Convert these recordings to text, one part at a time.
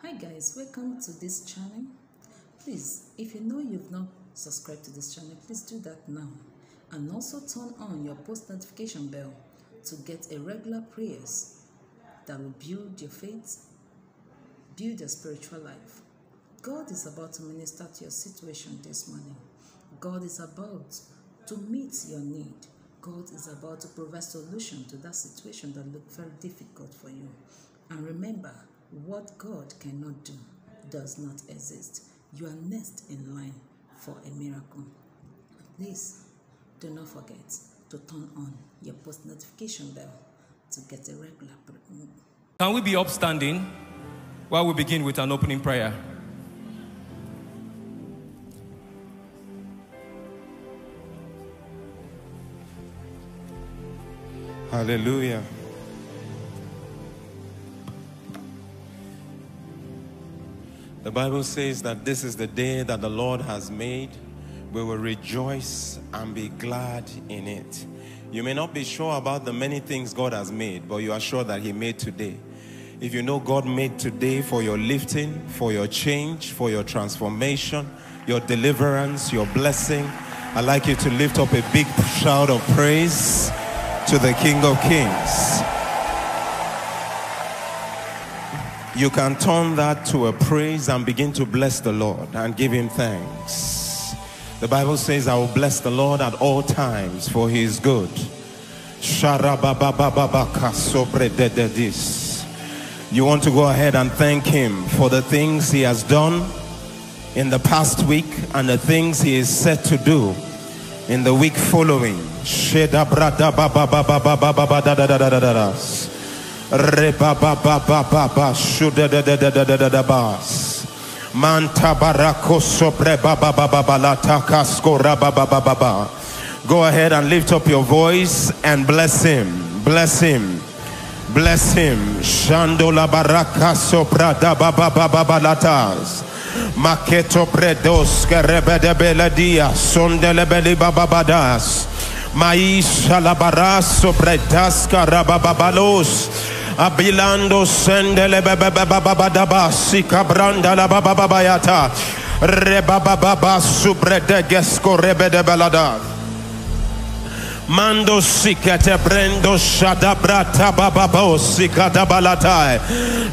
hi guys welcome to this channel. Please if you know you've not subscribed to this channel please do that now. And also turn on your post notification bell to get a regular prayers that will build your faith build your spiritual life. God is about to minister to your situation this morning. God is about to meet your need. God is about to provide solution to that situation that look very difficult for you. And remember what God cannot do does not exist. You are next in line for a miracle. Please do not forget to turn on your post notification bell to get a regular. Can we be upstanding while we begin with an opening prayer? Hallelujah. The Bible says that this is the day that the Lord has made. We will rejoice and be glad in it. You may not be sure about the many things God has made, but you are sure that He made today. If you know God made today for your lifting, for your change, for your transformation, your deliverance, your blessing, I'd like you to lift up a big shout of praise to the King of Kings. You can turn that to a praise and begin to bless the Lord and give Him thanks. The Bible says, I will bless the Lord at all times, for He is good. You want to go ahead and thank Him for the things He has done in the past week and the things He is set to do in the week following. Rebababababa shudededededededabas. Manta barako sobre babababalata kasko rababababa. Go ahead and lift up your voice and bless him. Bless him. Bless him. Shandola baraka sopra da babababalatas. Maketo predos kerebedebeladia sondelebeli bababadas. Maisha la baraso pretasca rabababalos. Abilando sendele bababababadaba sikabranda la bababayata. Rebababa subrede gesco rebede belada. Mando sikete brendo shada brata bababo sikata balatai.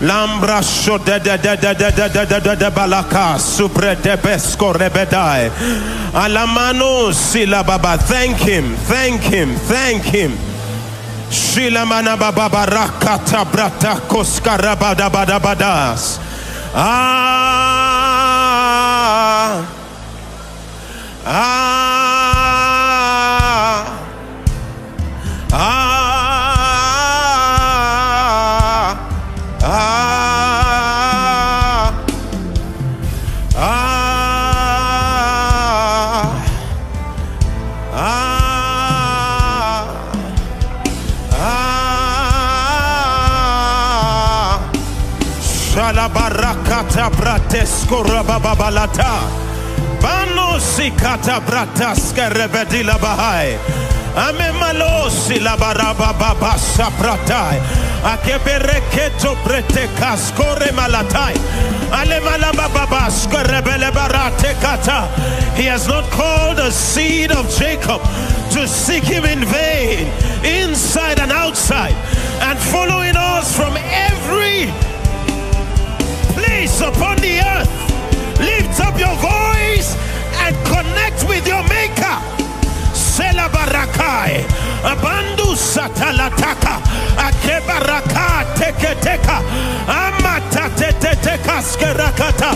Lambra shode de de de de de de de de de balaka supre de besco rebedai. Alamano silababa. Thank him, thank him, thank him. Shilamana bababarakata brata kuskarabada bada badas. Ah. Ah. Rabababalata. Rebedila bahai. Amemalosi. Akebereketo malatai. He has not called the seed of Jacob to seek him in vain, inside and outside, and following us from every place upon the earth. Lift up your voice and connect with your maker. Sela barakai, abandu satalataka, akebaraka teke teka, amata tete teka skerakata,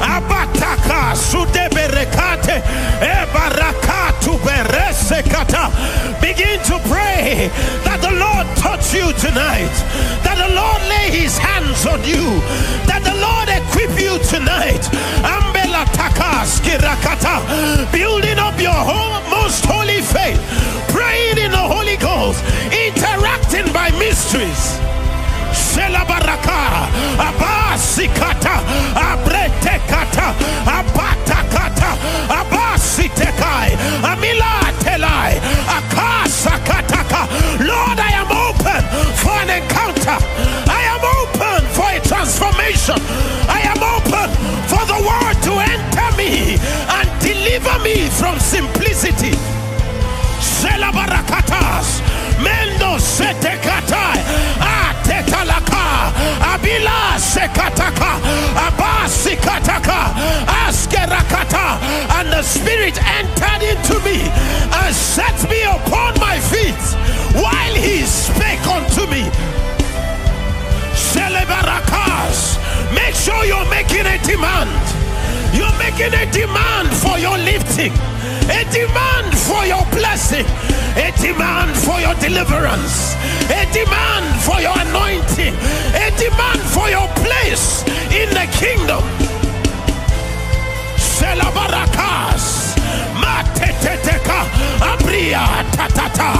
abataka ebarakatu beresekata. Begin to pray that the Lord touch you tonight, that the Lord lay his hands on you, that the Lord equip you tonight. Ambela taka skirakata, building up your whole, most holy faith, praying in the Holy Ghost, interacting by mysteries. Alabaraka, Abasikata, Abretekata, Abatakata, Abasitekai, Amila Telai, Akasakataka. Lord, I am open for an encounter. I am open for a transformation. I am open for the word to enter me and deliver me from simplicity. Selabarakatas, Mendo Setekatai, Atekala abila sekataka, abasi kataka, askerakata, and the spirit entered into me and set me upon my feet while he spake unto me. Make sure you're making a demand. You're making a demand for your lifting, a demand for your blessing, a demand for your deliverance, a demand for your anointing, a demand for your place in the kingdom. Celebarakas. Mateteteka. Abria tatata.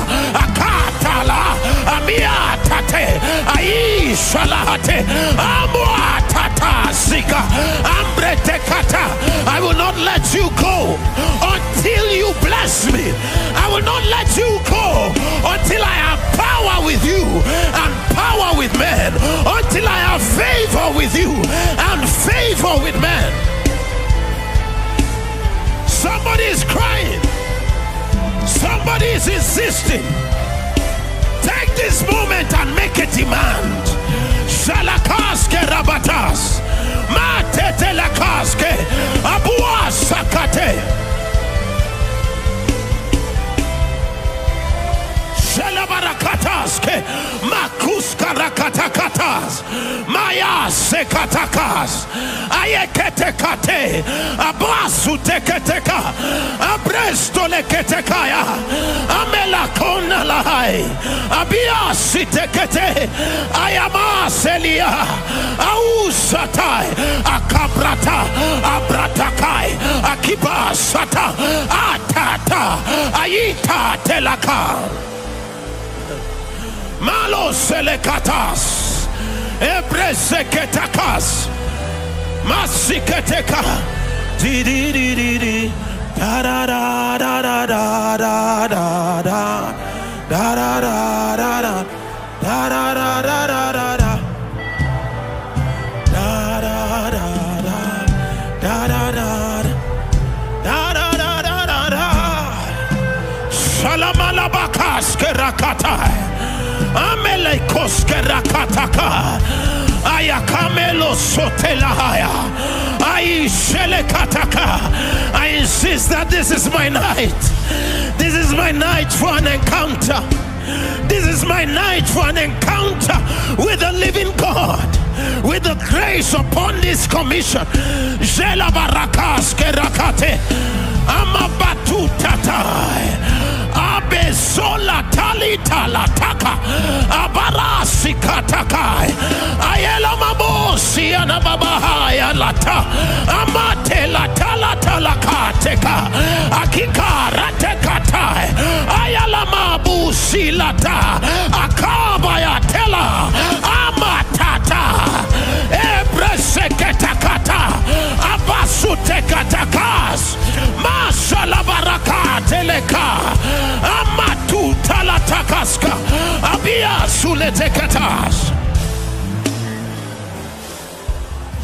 Akatala. Amia tate. Aishalahate. Ambretekata. I will not let you go until you bless me. I will not let you go until I have power with you and power with men. Until I have favor with you and favor with men. Somebody is crying. Somebody is insisting. Take this moment and make a demand battles. Matete la casque. Makuska rakatakatas. Maya sekatakas. Ayeketekate. Abasu teketeka. Abresto leketekaya. Amela kona lahai. Abia sitekete. Ayama selia. Ausatai. Akabrata. Abratakai. Akiba sata. Atata. Ayita telaka. Malo selekatas. Ebreseketakas. Masiketeka. Di di di di di. Da da da da da da da da da. Da da da da da. Da da da da da da da. Da da da da. Da da da da. Da da da da da Amele koskerakataka. Ayakamelo sotelahaya. I insist that this is my night. This is my night for an encounter. This is my night for an encounter with the living God. With the grace upon this commission. Jela barakas kerakate. Amabatu tatai. Abe sola talita lataka. Abarasi katakai. Ayela mabosi anababahaya lata. Amate lata lata. Akika ratekatai. Ayala mabusi lata. Akabaya tela. Abasutekatakas. Masalabarakateleka. Amatu talatakaska. Abia suletekatas.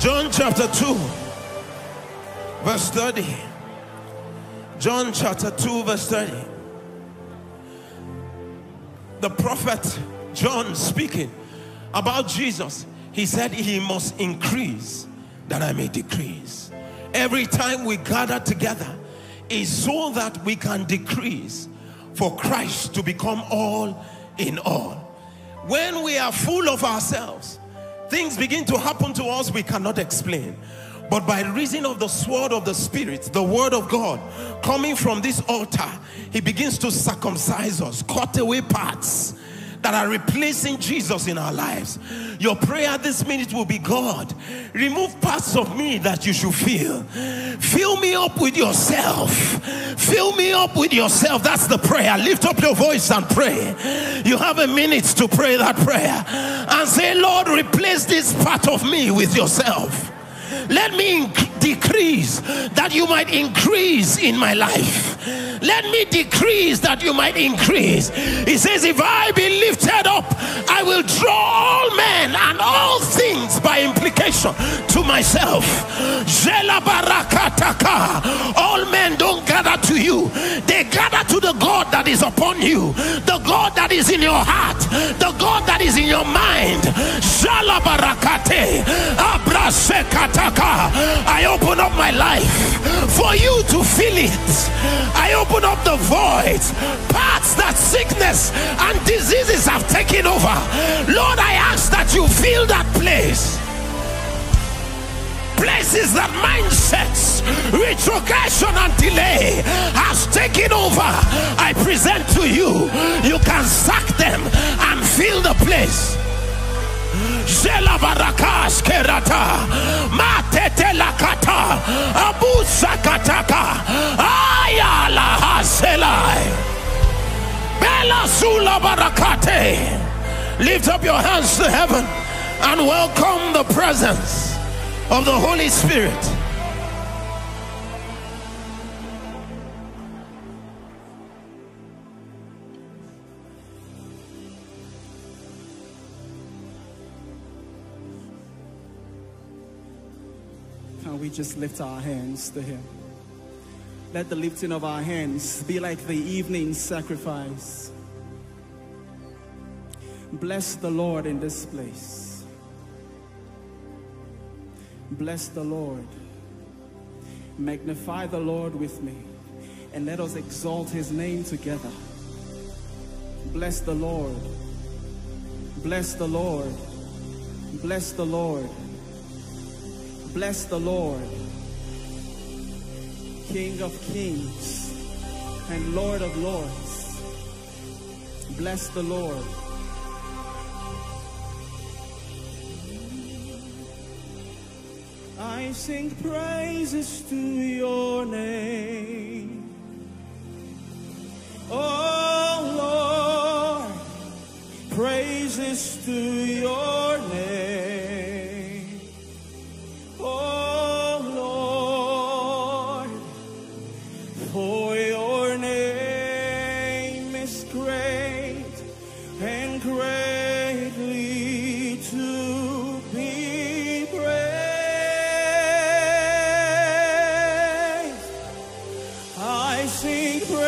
John chapter 2, verse 30. John chapter 2, verse 30. The prophet John speaking about Jesus, he said, He must increase that I may decrease. Every time we gather together is so that we can decrease for Christ to become all in all. When we are full of ourselves, things begin to happen to us we cannot explain. But by reason of the sword of the Spirit, the word of God coming from this altar, He begins to circumcise us, cut away parts that are replacing Jesus in our lives. Your prayer this minute will be God, remove parts of me that you should feel. Fill me up with yourself. Fill me up with yourself. That's the prayer. Lift up your voice and pray. You have a minute to pray that prayer and say, Lord, replace this part of me with yourself. Let me decrease that you might increase in my life. Let me decrease that you might increase. He says, If I be lifted up, I will draw all men and all things by implication to myself. All men don't gather to you, they gather to the God that is upon you, the God that is in your heart, the God that is in your mind. I open up my life for you to fill it. I open up the voids, parts that sickness and diseases have taken over. Lord, I ask that you fill that place. Places that mindsets, retrogression, and delay has taken over. I present to you. You can sack them and fill the place. Zela barakas kerata. Matete lakata abu sakataka ayala haselai. Bela sula barakate. Lift up your hands to heaven and welcome the presence of the Holy Spirit just lift our hands to Him? Let the lifting of our hands be like the evening sacrifice. Bless the Lord in this place. Bless the Lord. Magnify the Lord with me. And let us exalt His name together. Bless the Lord. Bless the Lord. Bless the Lord. Bless the Lord, King of kings and Lord of lords. Bless the Lord. I sing praises to your name. Oh Lord, praises to your name. Sing praises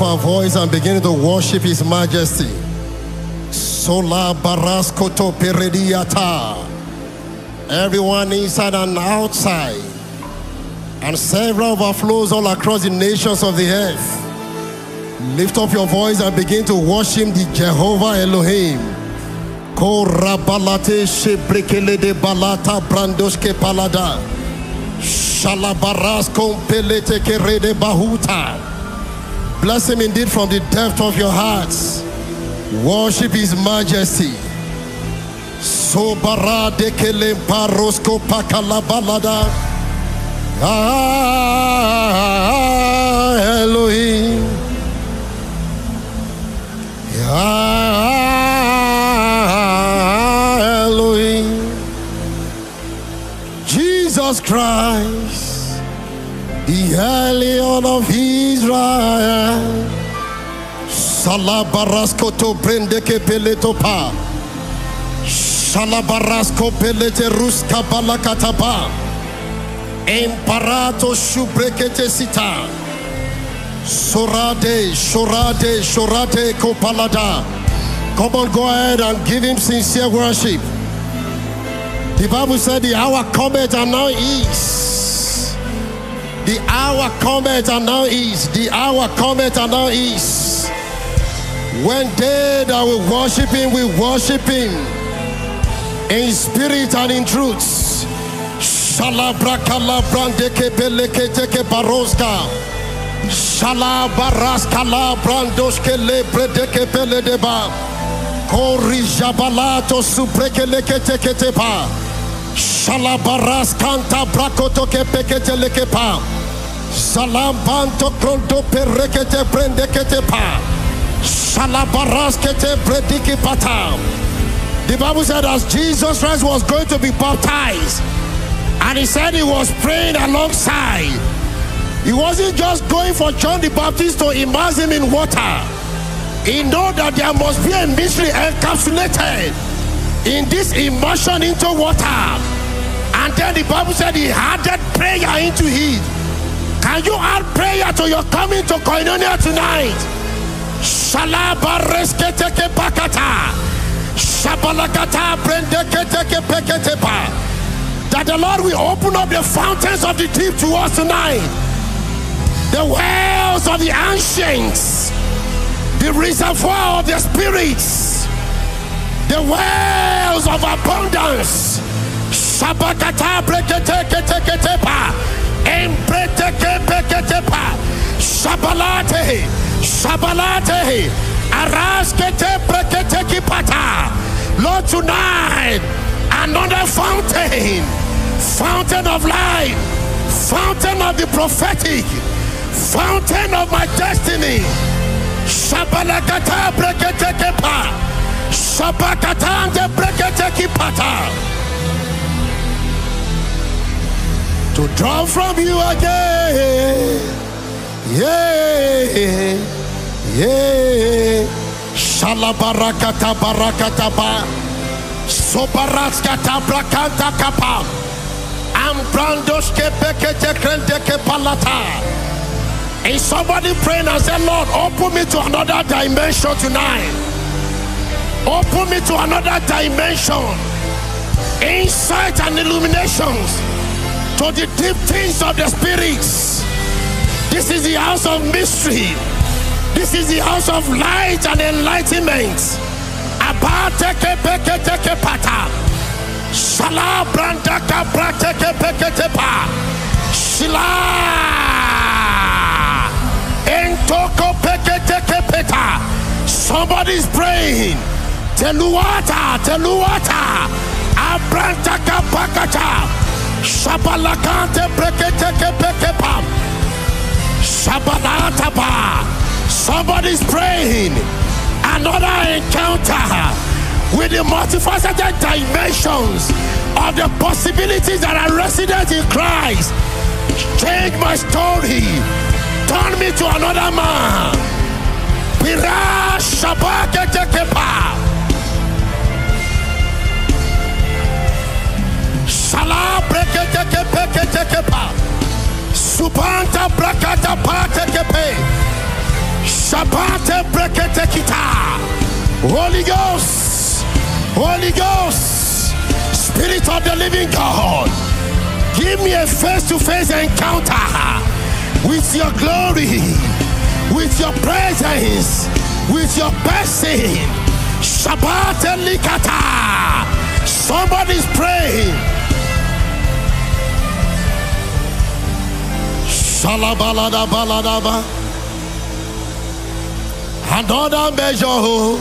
our voice and begin to worship His Majesty? Sola baraskoto perediata. Everyone inside and outside, and several overflows all across the nations of the earth. Lift up your voice and begin to worship the Jehovah Elohim. Korabalate shebrekele de balata brandoshke palada. Shalabaras kompelete kerede bahuta. Bless him indeed from the depth of your hearts. Worship his majesty. Sobara de parosko pakalabalada. Ah, Elohim. Ah, Elohim. Jesus Christ, Elion of Israel. Salabarasko to brendeke peletopa. Salabarasko pelete ruska balakataba. Imparato shubrekete sita. Sorade, Sorade, Sorade Kopalada. Come on, go ahead and give him sincere worship. The Bible said the hour cometh and now is. The hour cometh and now is. The hour cometh and now is. When they that will worship him worship him in spirit and in truth. Shalabrakala brandeke beleke teke baroska. Shalabaraskala brandoske lebredeke bele deba. Kori jabalato subreke leke teke tepa. Shalabaras kanta brakoto ke pekete leke pa. Salambanto kronto perekete brendeke tepa. Shalabaras kete brediki pata. The Bible said as Jesus Christ was going to be baptized, and he said he was praying alongside. He wasn't just going for John the Baptist to immerse him in water. He know that there must be a mystery encapsulated in this immersion into water. And then the Bible said he added prayer into it. Can you add prayer to your coming to Koinonia tonight? Shalabaresketeke brendeketeke peketepa. That the Lord will open up the fountains of the deep to us tonight. The wells of the ancients. The reservoir of the spirits. The wells of abundance. Shabakata breketeketeketepa. Embretekepeketepa. Shabalate. Shabalate. Araskete breketekipata. Lord, tonight, another fountain. Fountain of life. Fountain of the prophetic. Fountain of my destiny. Shabalakata breketekepa. Shabakatande breketekipata. To draw from you again. Yeah. Yeah. Shalabarakata barakata ba. Sobaraskata brakanta kapa. Ambrandoske bekete krendeke palata. Is somebody praying and say, Lord, open me to another dimension tonight. Open me to another dimension. Insight and illuminations to the deep things of the spirits. This is the house of mystery. This is the house of light and enlightenment. Shala brandaka brateke peke tepa. Shila. Entoko peke teke peta. Somebody's praying. Teluata, teluata. Abrantaka pakata. Shabalakante peke teke peke pam. Shabalataba. Somebody's praying. Another encounter with the multifaceted dimensions of the possibilities that are resident in Christ. Change my story. Turn me to another man. Breketekepeketekepa. Subanta Brakata Patekepe. Shabate Brekete Kita. Holy Ghost. Holy Ghost. Spirit of the living God. Give me a face to face encounter with your glory, with your presence, with your person. Shabbat Likata. Somebody's praying. Shalabalada baladaba. Another measure. Oh.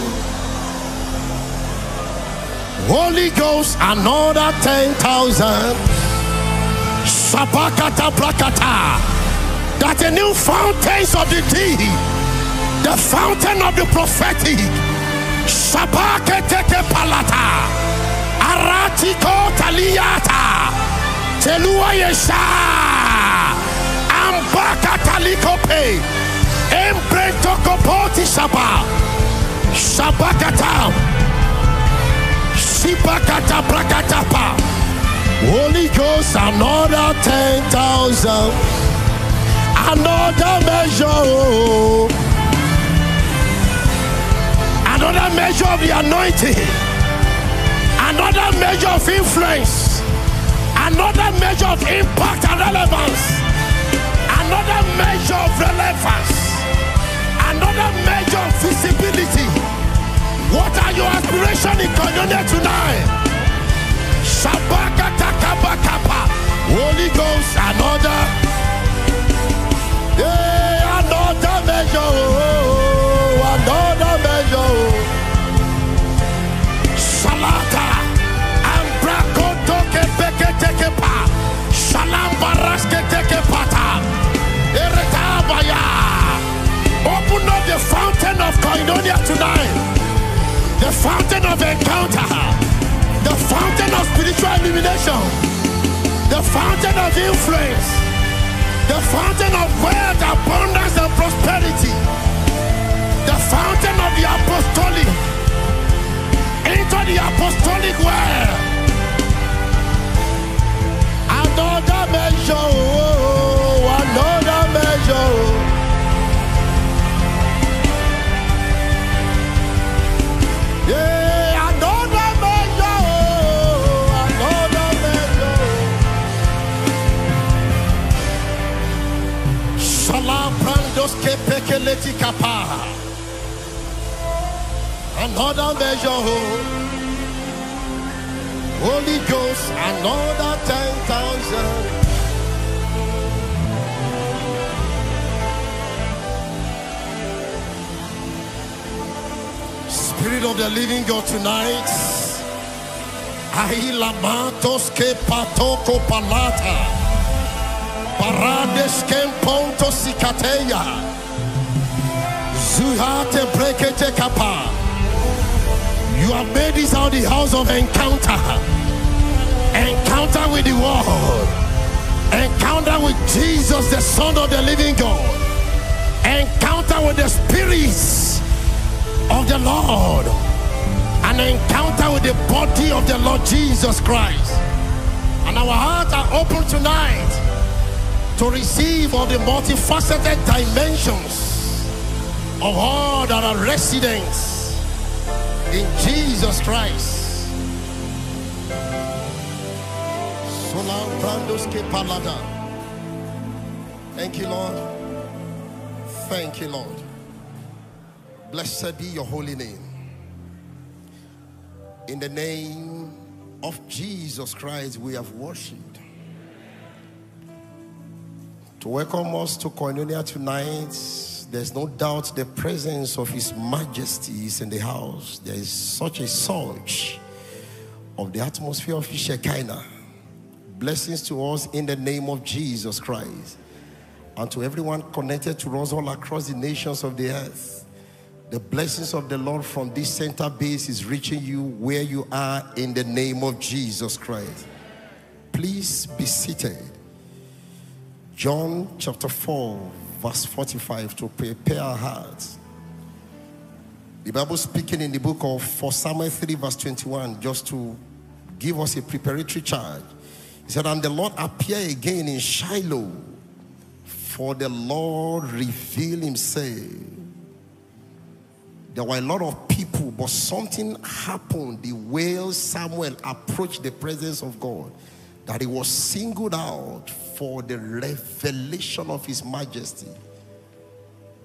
Holy Ghost, another 10,000. Shabakata brakata. That the new fountains of the deep, the fountain of the prophetic. Shabaketeke palata. Aratiko taliata. Telua yesha. Ambaka talikope. Embrentokopoti shaba. Shabakata. Shibakata brakatapa. Holy Ghost, another 10,000. Another measure. oh. Another measure of the anointing. Another measure of influence. Another measure of impact and relevance another measure of relevance, another measure of visibility. What are your aspirations in communion tonight? Shabaka Shabakatakabakapa. Holy Ghost, another. Yeah, another measure. Oh, oh, oh, oh another measure. Salata. Ambrakotokepeketekepa. Shalambaraske tekepata. Open up the fountain of koinonia tonight? The fountain of encounter, the fountain of spiritual illumination, the fountain of influence, the fountain of wealth, abundance, and prosperity, the fountain of the apostolic. Into the apostolic world. Another measure. Another oh. Holy Ghost, another ten thousand. Spirit of the living God tonight. Ahila matos ke patoko palata. Parades kem ponto. Zuhate brekete kapa. You have made this out the house of encounter. Encounter with the world. Encounter with Jesus, the Son of the living God. Encounter with the spirits of the Lord. An encounter with the body of the Lord Jesus Christ. And our hearts are open tonight to receive all the multifaceted dimensions of all that are residents in Jesus Christ. Thank you, Lord. Thank you, Lord. Blessed be your holy name. In the name of Jesus Christ, we have worshipped. To welcome us to Koinonia tonight, there's no doubt the presence of His Majesty is in the house. There is such a surge of the atmosphere of Shekinah. Blessings to us in the name of Jesus Christ. And to everyone connected to us all across the nations of the earth. The blessings of the Lord from this center base is reaching you where you are in the name of Jesus Christ. Please be seated. John chapter 4, verse 45 to prepare our hearts. The Bible speaking in the book of 1 Samuel 3, verse 21, just to give us a preparatory charge. He said, And the Lord appeared again in Shiloh, for the Lord revealed himself there were a lot of people, but something happened the way Samuel approached the presence of God that he was singled out for the revelation of his majesty.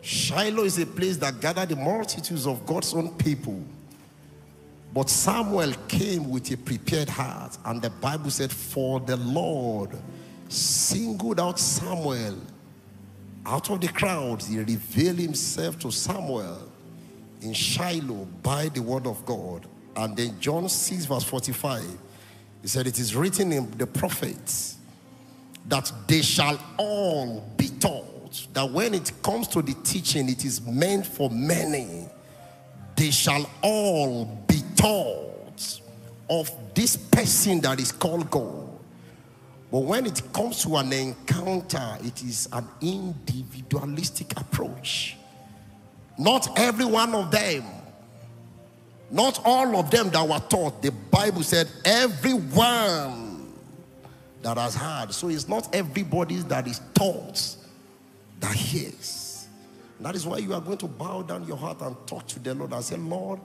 Shiloh is a place that gathered the multitudes of God's own people. But Samuel came with a prepared heart, and the Bible said, For the Lord singled out Samuel out of the crowd, he revealed himself to Samuel in Shiloh by the word of God. And then John 6, verse 45, he said, It is written in the prophets that they shall all be taught. That when it comes to the teaching, it is meant for many. They shall all be taught of this person that is called God. But when it comes to an encounter, it is an individualistic approach. Not every one of them, not all of them that were taught. The Bible said, everyone that has heard. So it's not everybody that is taught that hears. That is why you are going to bow down your heart and talk to the Lord and say, Lord,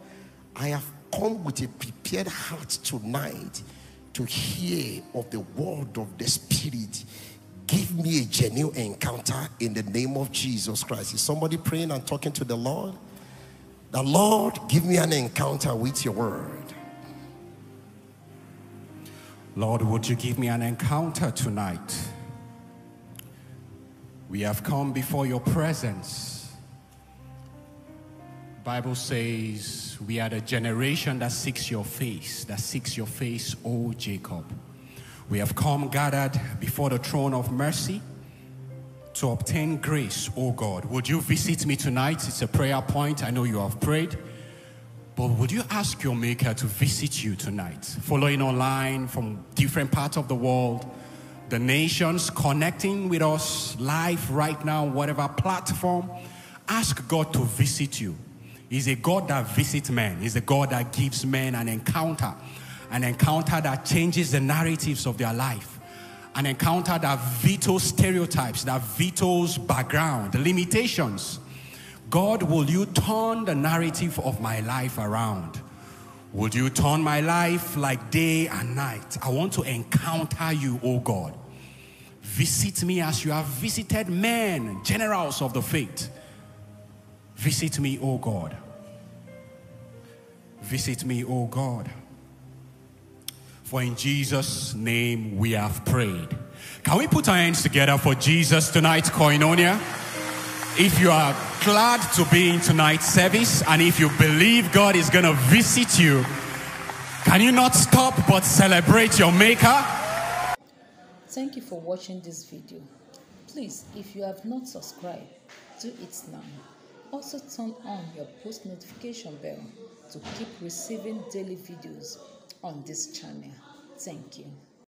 I have come with a prepared heart tonight to hear of the word of the Spirit. Give me a genuine encounter in the name of Jesus Christ. Is somebody praying and talking to the Lord? The Lord, give me an encounter with your word. Lord, would you give me an encounter tonight? We have come before your presence. Bible says we are the generation that seeks your face, that seeks your face, O Jacob. We have come gathered before the throne of mercy to obtain grace, O God. Would you visit me tonight? It's a prayer point. I know you have prayed. But would you ask your Maker to visit you tonight? Following online from different parts of the world, the nations connecting with us live right now, whatever platform. Ask God to visit you. He's a God that visits men, He's a God that gives men an encounter, an encounter that changes the narratives of their life, an encounter that vetoes stereotypes, that vetoes background, the limitations. God, will you turn the narrative of my life around? Would you turn my life like day and night? I want to encounter you, O God. Visit me as you have visited men, generals of the faith. Visit me, O God. Visit me, O God. For in Jesus' name we have prayed. Can we put our hands together for Jesus tonight, Koinonia? If you are glad to be in tonight's service and if you believe God is going to visit you, can you not stop but celebrate your Maker? Thank you for watching this video. Please, if you have not subscribed, do it now. Also turn on your post notification bell to keep receiving daily videos on this channel. Thank you.